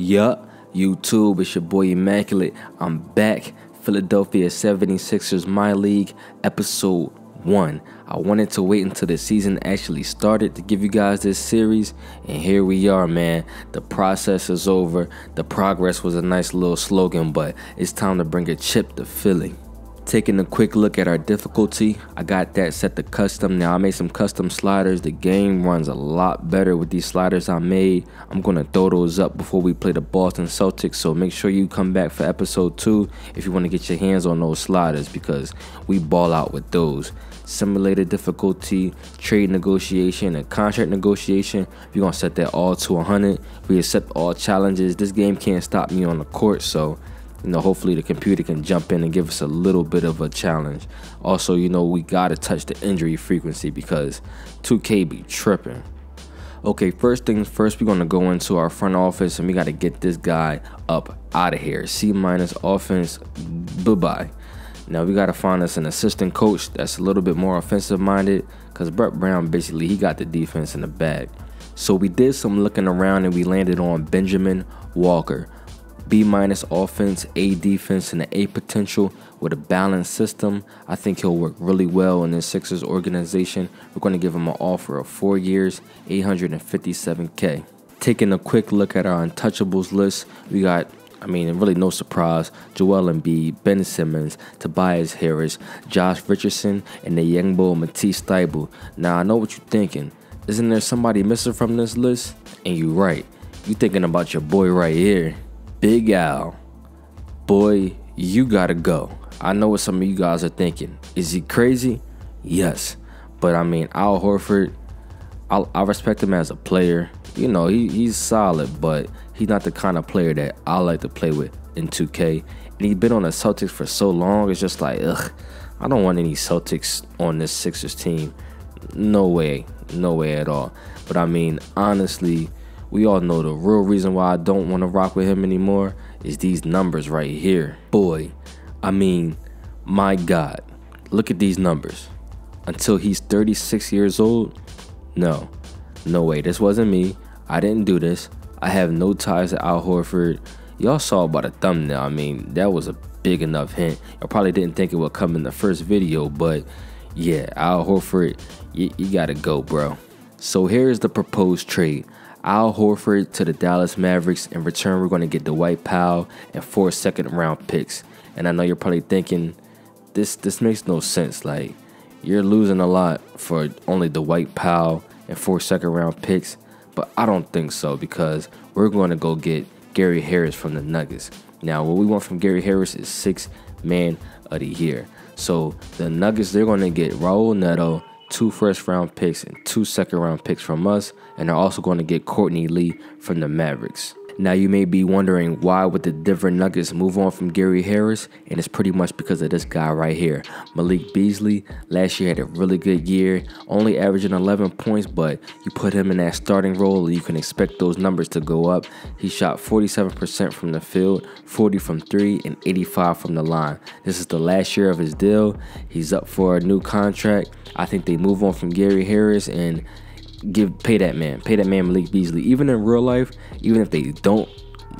Yup, YouTube, it's your boy Immaculate. I'm back. Philadelphia 76ers My League, episode 1. I wanted to wait until the season actually started to give you guys this series, and here we are, man. The process is over. The progress was a nice little slogan, but it's time to bring a chip to Philly. Taking a quick look at our difficulty, I got that set to custom. Now I made some custom sliders. The game runs a lot better with these sliders I made. I'm gonna throw those up before we play the Boston Celtics. So make sure you come back for episode two if you want to get your hands on those sliders because we ball out with those. Simulated difficulty, trade negotiation, and contract negotiation. We're gonna set that all to 100. We accept all challenges. This game can't stop me on the court, so you know, hopefully the computer can jump in and give us a little bit of a challenge. Also, you know, we gotta touch the injury frequency because 2K be tripping. Okay, first things first, we're gonna go into our front office and we gotta get this guy up out of here. C minus offense, bye bye. Now we gotta find us an assistant coach that's a little bit more offensive minded, cause Brett Brown basically he got the defense in the bag. So we did some looking around and we landed on Benjamin Walker. B minus offense, A defense, and an A potential with a balanced system. I think he'll work really well in the Sixers organization. We're going to give him an offer of four years, 857K. Taking a quick look at our untouchables list, we got I mean, really no surprise. Joel Embiid, Ben Simmons, Tobias Harris, Josh Richardson, and the young boy Matisse Thybulle. Now, I know what you're thinking. Isn't there somebody missing from this list? And you're right. You're thinking about your boy right here. Big Al, boy, you gotta go. I know what some of you guys are thinking. Is he crazy? Yes. But I mean, Al Horford, I, I respect him as a player. You know, he, he's solid, but he's not the kind of player that I like to play with in 2K. And he's been on the Celtics for so long, it's just like, ugh, I don't want any Celtics on this Sixers team. No way. No way at all. But I mean, honestly, we all know the real reason why I don't want to rock with him anymore is these numbers right here. Boy, I mean, my God, look at these numbers. Until he's 36 years old? No, no way. This wasn't me. I didn't do this. I have no ties to Al Horford. Y'all saw by the thumbnail. I mean, that was a big enough hint. I probably didn't think it would come in the first video, but yeah, Al Horford, you, you gotta go, bro. So here's the proposed trade. Al Horford to the Dallas Mavericks. In return, we're going to get Dwight Powell and four second round picks. And I know you're probably thinking, this this makes no sense. Like, you're losing a lot for only Dwight Powell and four second round picks. But I don't think so because we're going to go get Gary Harris from the Nuggets. Now, what we want from Gary Harris is six man of the year. So the Nuggets, they're going to get Raul Neto, two first round picks and two second round picks from us, and they're also going to get Courtney Lee from the Mavericks. Now you may be wondering why would the Denver Nuggets move on from Gary Harris, and it's pretty much because of this guy right here, Malik Beasley. Last year had a really good year, only averaging 11 points, but you put him in that starting role, you can expect those numbers to go up. He shot 47% from the field, 40 from three, and 85 from the line. This is the last year of his deal. He's up for a new contract. I think they move on from Gary Harris and give pay that man, pay that man Malik Beasley. Even in real life, even if they don't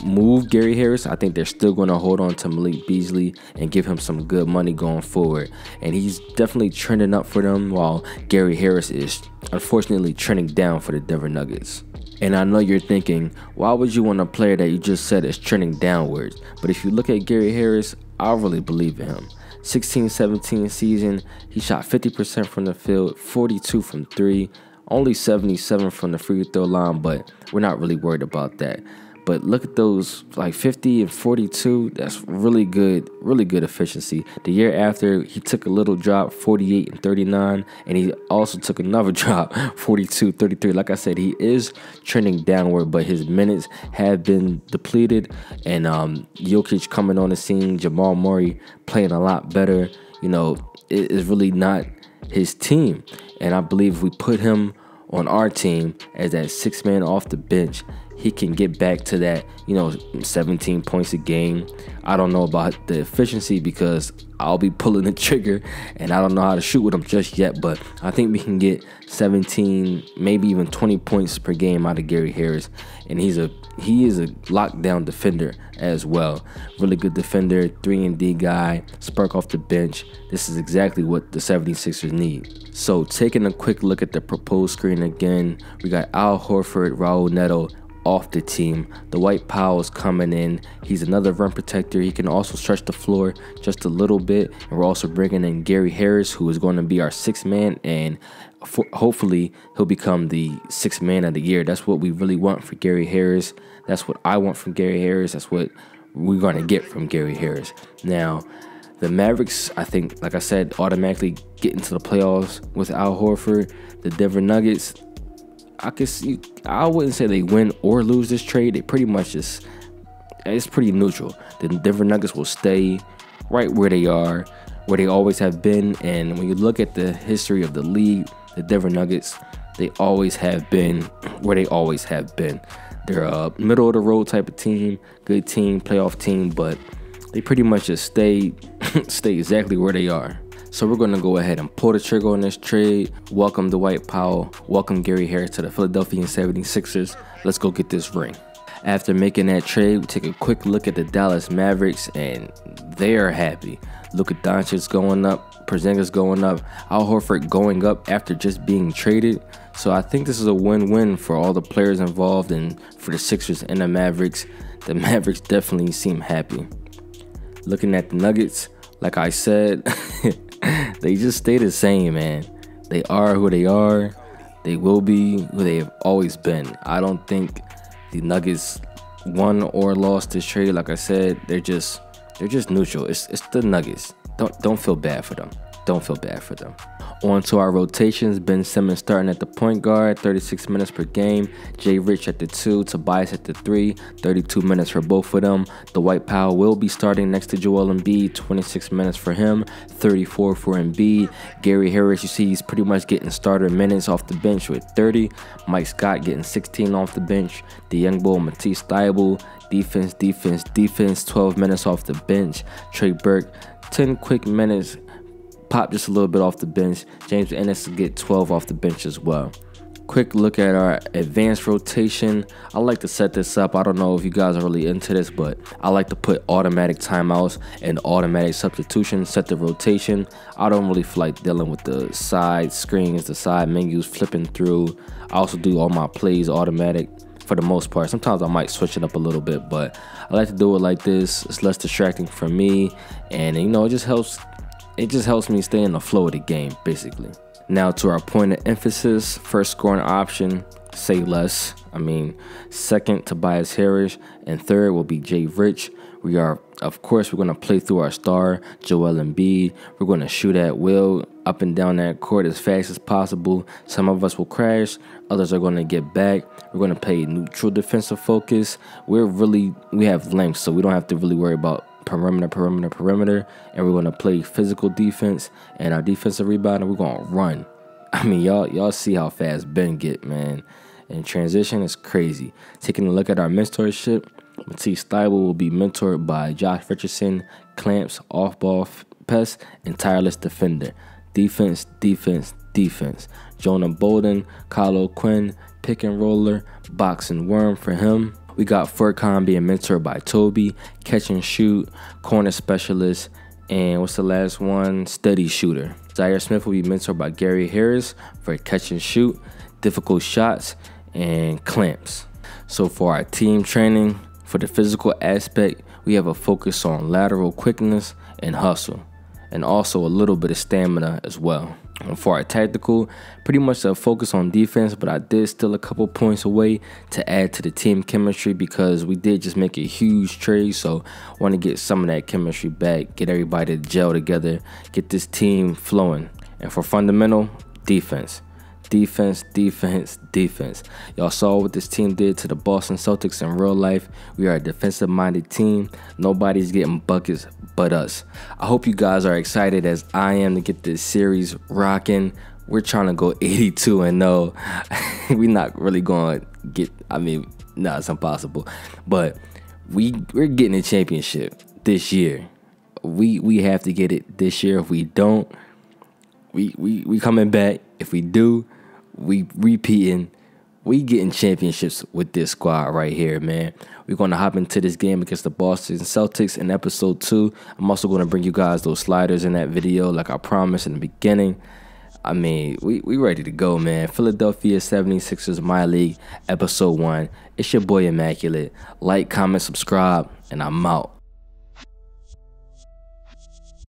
move Gary Harris, I think they're still going to hold on to Malik Beasley and give him some good money going forward. And he's definitely trending up for them, while Gary Harris is unfortunately trending down for the Denver Nuggets. And I know you're thinking, why would you want a player that you just said is trending downwards? But if you look at Gary Harris, I really believe in him. 16 17 season, he shot 50% from the field, 42 from three, only 77 from the free throw line, but we're not really worried about that. But look at those like 50 and 42. That's really good, really good efficiency. The year after, he took a little drop, 48 and 39, and he also took another drop, 42, 33. Like I said, he is trending downward, but his minutes have been depleted. And um, Jokic coming on the scene, Jamal Murray playing a lot better. You know, it is really not his team. And I believe if we put him on our team as that six man off the bench, he can get back to that, you know, 17 points a game. I don't know about the efficiency because I'll be pulling the trigger and I don't know how to shoot with him just yet, but I think we can get 17, maybe even 20 points per game out of Gary Harris. And he's a he is a lockdown defender as well. Really good defender, 3 and D guy, spark off the bench. This is exactly what the 76ers need. So taking a quick look at the proposed screen again, we got Al Horford, Raul Neto, off the team. Dwight Powell is coming in. He's another rim protector. He can also stretch the floor just a little bit. And we're also bringing in Gary Harris, who is going to be our sixth man. And for, hopefully, he'll become the sixth man of the year. That's what we really want for Gary Harris. That's what I want from Gary Harris. That's what we're going to get from Gary Harris. Now, the Mavericks, I think, like I said, automatically get into the playoffs with Al Horford. The Denver Nuggets, I could see. I wouldn't say they win or lose this trade. They pretty much just it's pretty neutral. The Denver Nuggets will stay right where they are, where they always have been. And when you look at the history of the league, the Denver Nuggets, they always have been where they always have been. They're a middle of the road type of team, good team, playoff team, but they pretty much just stay stay exactly where they are. So we're going to go ahead and pull the trigger on this trade. Welcome Dwight Powell. Welcome Gary Harris to the Philadelphia 76ers. Let's go get this ring. After making that trade, we take a quick look at the Dallas Mavericks, and they are happy. Luka Doncic going up, Porzingis going up, Al Horford going up after just being traded. So I think this is a win-win for all the players involved and for the Sixers and the Mavericks. The Mavericks definitely seem happy. Looking at the Nuggets, like I said, they just stay the same, man. They are who they are. They will be who they have always been. I don't think the Nuggets won or lost this trade. Like I said, they're just they're just neutral. It's it's the Nuggets. Don't don't feel bad for them. Don't feel bad for them. On to our rotations. Ben Simmons starting at the point guard, 36 minutes per game. Jay Rich at the two, Tobias at the three, 32 minutes for both of them. Dwight Powell will be starting next to Joel Embiid, 26 minutes for him, 34 for Embiid. Gary Harris, you see, he's pretty much getting starter minutes off the bench with 30. Mike Scott getting 16 off the bench. The young bull Matisse Thybulle, defense, defense, defense, 12 minutes off the bench. Trey Burke, 10 quick minutes pop just a little bit off the bench. James Ennis get 12 off the bench as well. Quick look at our advanced rotation. I like to set this up. I don't know if you guys are really into this, but I like to put automatic timeouts and automatic substitution, set the rotation. I don't really feel like dealing with the side screens, the side menus, flipping through. I also do all my plays automatic for the most part. Sometimes I might switch it up a little bit, but I like to do it like this. It's less distracting for me, and you know, it just helps it just helps me stay in the flow of the game, basically. Now to our point of emphasis, first scoring option, say less. I mean, second, Tobias Harris, and third will be Jay Rich. We are, of course, we're going to play through our star, Joel Embiid. We're going to shoot at will up and down that court as fast as possible. Some of us will crash, others are going to get back. We're going to play neutral defensive focus. We're really, we have length, so we don't have to really worry about perimeter, perimeter, perimeter, and we're gonna play physical defense and our defensive rebound, and we're gonna run. I mean, y'all, y'all see how fast Ben get, man. And transition is crazy. Taking a look at our mentorship, Matisse Thybulle will be mentored by Josh Richardson, clamps, off-ball pest, and tireless defender. Defense, defense, defense. Jonah Bolden, Kyle Quinn, pick and roller, boxing worm for him. We got Furkan being mentored by Toby, catch and shoot, corner specialist, and what's the last one? Steady shooter. Zhaire Smith will be mentored by Gary Harris for catch and shoot, difficult shots, and clamps. So for our team training, for the physical aspect, we have a focus on lateral quickness and hustle, and also a little bit of stamina as well for our tactical, pretty much a focus on defense, but I did still a couple points away to add to the team chemistry because we did just make a huge trade. So I want to get some of that chemistry back, get everybody to gel together, get this team flowing. And for fundamental, defense. Defense, defense, defense. Y'all saw what this team did to the Boston Celtics in real life. We are a defensive minded team. Nobody's getting buckets but us. I hope you guys are excited as I am to get this series rocking. We're trying to go 82 and 0. We're not really going to get, I mean, no, it's impossible. But we we're getting a championship this year. We we have to get it this year. If we don't, we we we coming back. If we do, we repeating. We getting championships with this squad right here, man. We're gonna hop into this game against the Boston Celtics in episode two. I'm also gonna bring you guys those sliders in that video, like I promised in the beginning. I mean, we, we ready to go, man. Philadelphia 76ers My League, episode one. It's your boy Immaculate. Like, comment, subscribe, and I'm out.